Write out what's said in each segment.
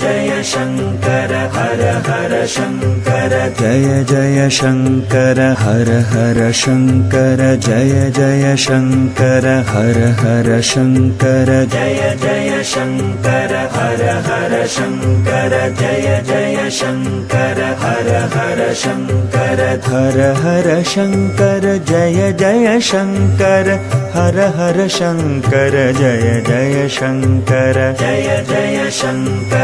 जय शङ्कर हर हर शङ्कर जय जय शङ्कर हर हर शङ्कर जय जय शङ्कर हर हर शङ्कर जय जय शङ्कर हर हर शङ्कर जय जय शङ्कर हर हर शङ्कर हर हर शङ्कर जय जय शङ्कर हर हर शङ्कर जय जय शङ्कर जय जय शङ्कर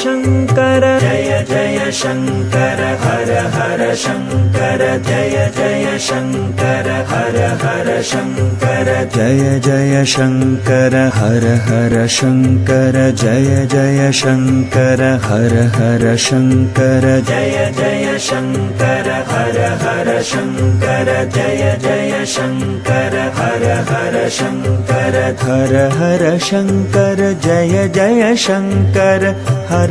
शङ्कर। जय जय शङ्कर हर हर शङ्कर जय जय शङ्कर हर हर शङ्कर। जय जय शङ्कर हर हर शङ्कर जय जय शङ्कर हर हर शङ्कर। जय जय शङ्कर हर हर शङ्कर जय जय शङ्कर हर हर शङ्कर। हर हर शङ्कर जय जय शङ्कर हर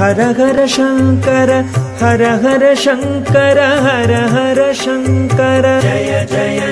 हर हर शङ्कर हर हर शङ्कर हर हर शङ्कर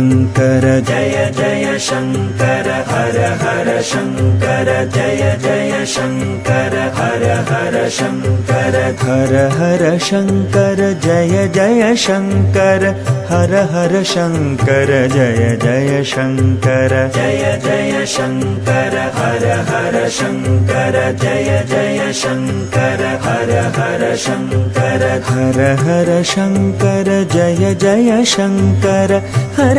जय जय शङ्कर हर हर शङ्कर जय जय शङ्कर हर हर शङ्कर हर हर शङ्कर जय जय शङ्कर हर हर शङ्कर जय जय शङ्कर जय जय शङ्कर हर हर शङ्कर जय जय शङ्कर हर हर शङ्कर हर हर शङ्कर जय जय शङ्कर हर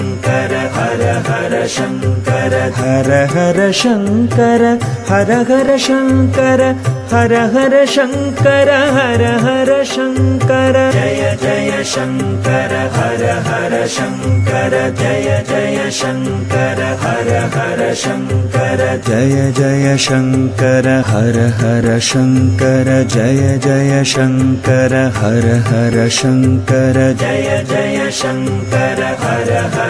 हर हर शङ्कर हर हर शङ्कर हर हर शङ्कर हर हर शङ्कर हर हर शङ्कर जय जय शङ्कर हर हर शङ्कर जय जय शङ्कर हर हर शङ्कर जय जय शङ्कर हर हर शङ्कर जय जय शङ्कर हर हर शङ्कर जय जय शङ्कर हर हर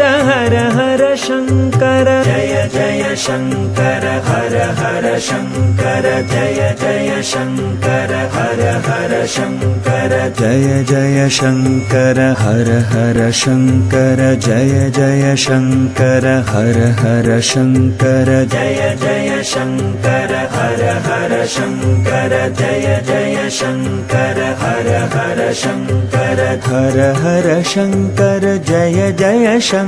हर हर शङ्कर जय जय शङ्कर हर हर शङ्कर जय जय शङ्कर हर हर शङ्कर जय जय शङ्कर हर हर शङ्कर जय जय शङ्कर हर हर शङ्कर जय जय शङ्कर हर हर शङ्कर जय जय शङ्कर हर हर शङ्कर हर हर शङ्कर जय जय शङ्कर